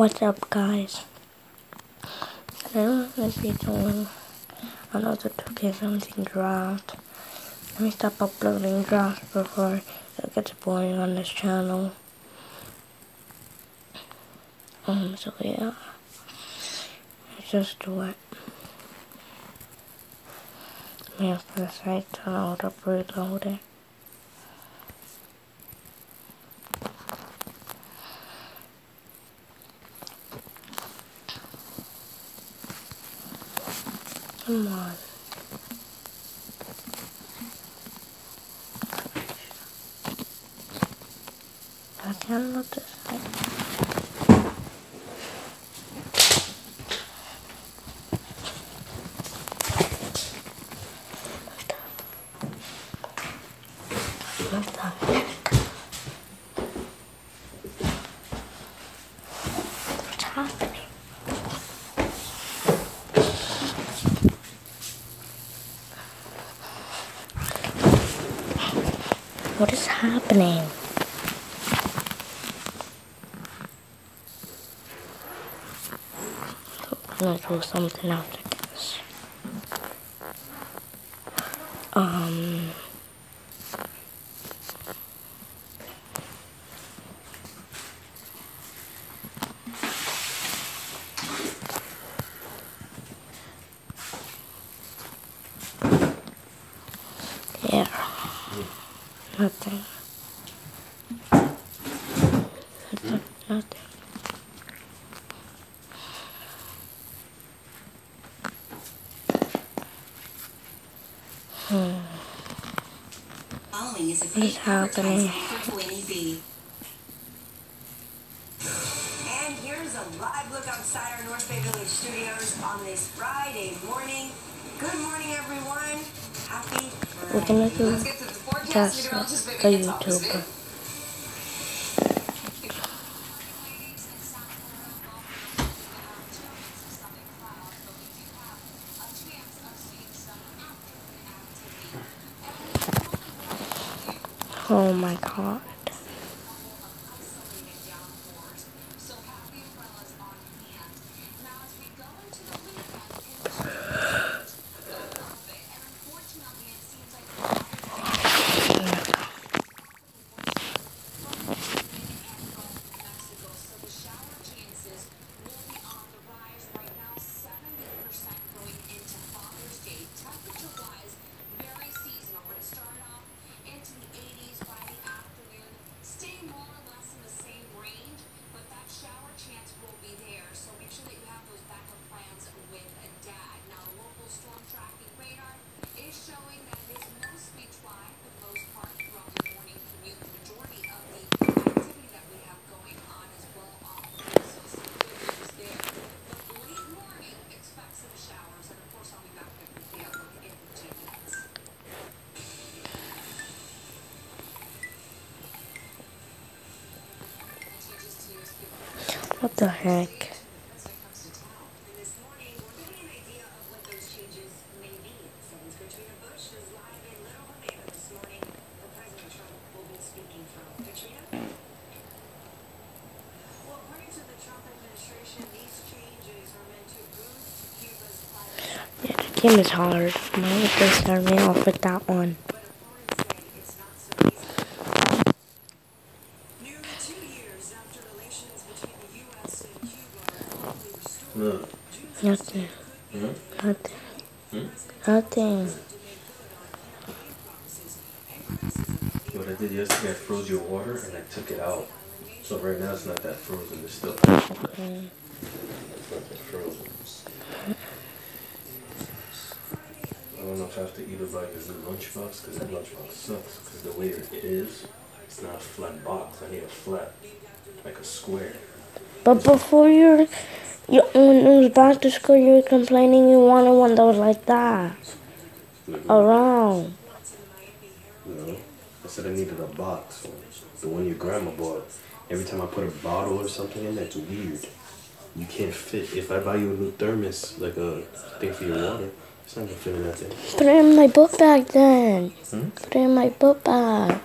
What's up, guys? Going to be doing another 2K17 draft. Let me stop uploading drafts before it gets boring on this channel. Um, so yeah. Let's just do it. Man, for the site to load up, reload it. Come on. I can't look this side. What the heck? What's happening? What is happening? I'm gonna do something after this. Um. Yeah. Nothing. Nothing. Is a What is happening? advertisement for Winnie B. And here's a live look outside our North Bay Village studios on this Friday morning. Good morning, everyone. Happy We're gonna do To the. YouTuber. Oh my god. Boost Cuba's climate Yeah, the game is hard. Why would they start me off with that one? but opponents say it's not so easy. Nearly two years after relations between the U.S. and Cuba are fully restored, Look. Nothing. Hmm? Nothing. Hmm? Nothing. What I did yesterday, I froze your water and I took it out. So right now it's not that frozen. It's still. It's not Okay. that frozen. I don't know if I have to either buy your new lunchbox because that lunchbox sucks. Because the way it is, it's not a flat box. I need a flat, like a square. But before you, you when it was back to school, you were complaining you wanted one that was like that. Around. You know? I said I needed a box. The one your grandma bought. Every time I put a bottle or something in that's weird. You can't fit. If I buy you a new thermos, like a thing for your water, it's not gonna fit in that thing. Put it in my book bag then. Hmm? Put it in my book bag.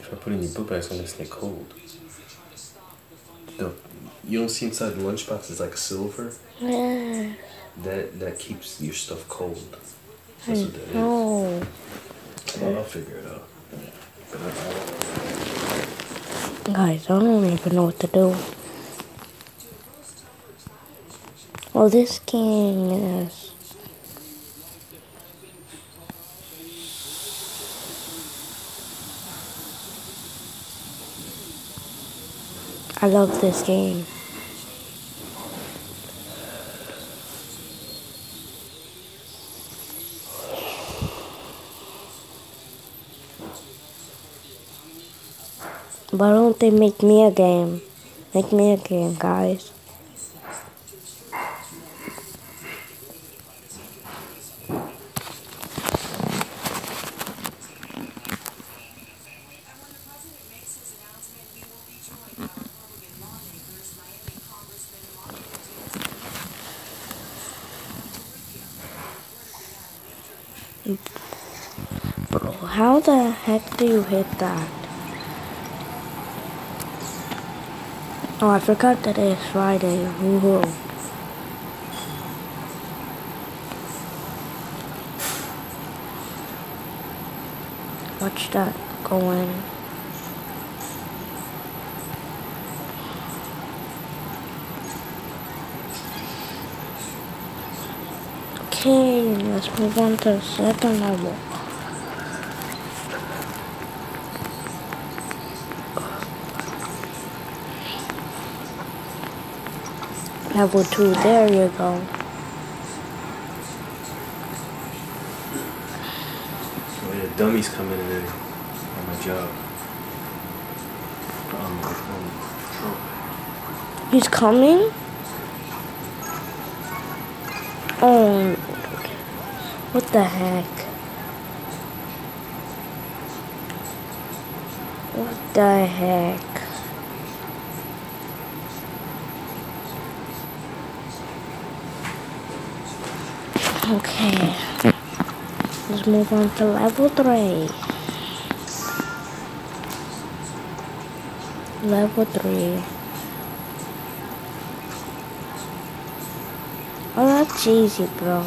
If I put it in your book bag, it's gonna stay cold. the you don't see inside the lunchbox is like silver. Yeah. That that keeps your stuff cold. That's what that is. No. Well, I'll figure it out. I, Guys, I don't even know what to do. Well, this game is. I love this game. Why don't they make me a game? Make me a game, guys. Bro, how the heck do you hit that? Oh, I forgot that it's Friday. Woohoo. Watch that go in. Okay, let's move on to the second level. Level 2, there you go. oh yeah, dummies coming in on my job. Um, um, He's coming? Oh, what the heck? What the heck? Okay, let's move on to level 3. Level 3. Oh, that's easy, bro.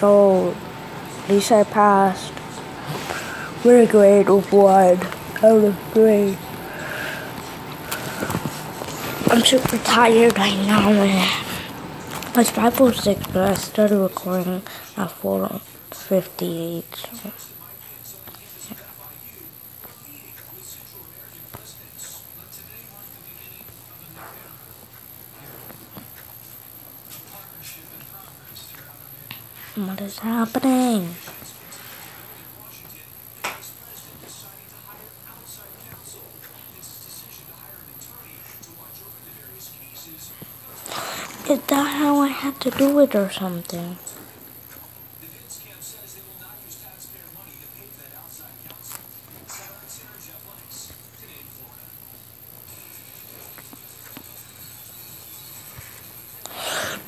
Let's go. At least I passed. With a grade of one out of three. I'm super tired right now. man. It's 5.06, but I started recording at 4.58. So. What is happening? Is that how I had to do it or something?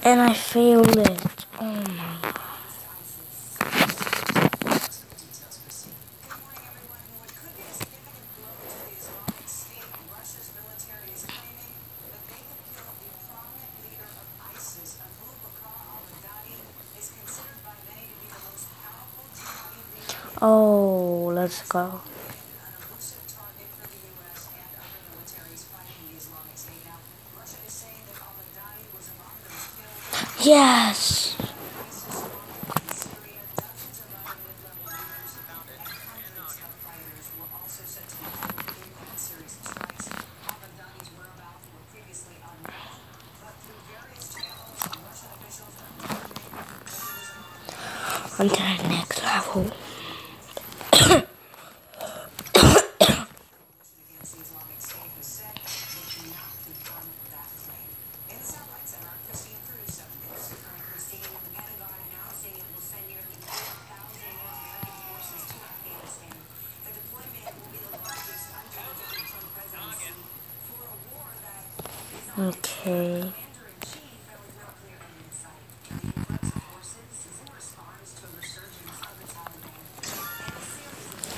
And I failed it. On to the next level. Okay.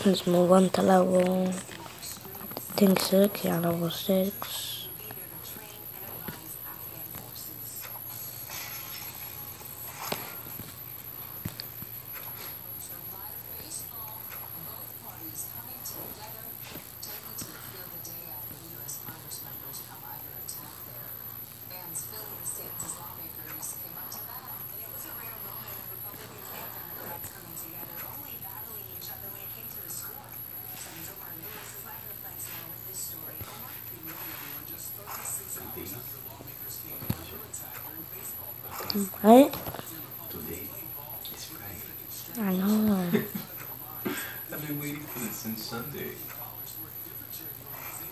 Let's move on to level, I think 6, yeah, level 6. What? Today is Friday. I know. I've been waiting for this since Sunday.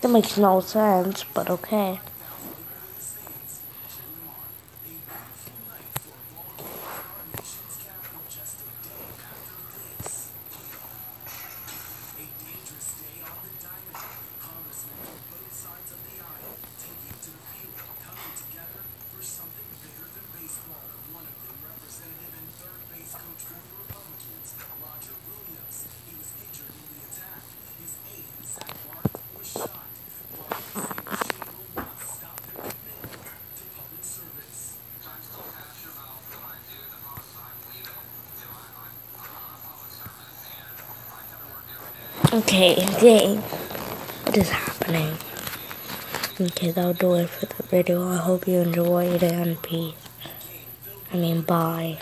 That makes no sense, but okay. Okay, okay. What is happening? Okay, that'll do it for the video. I hope you enjoyed it and peace. I mean, bye.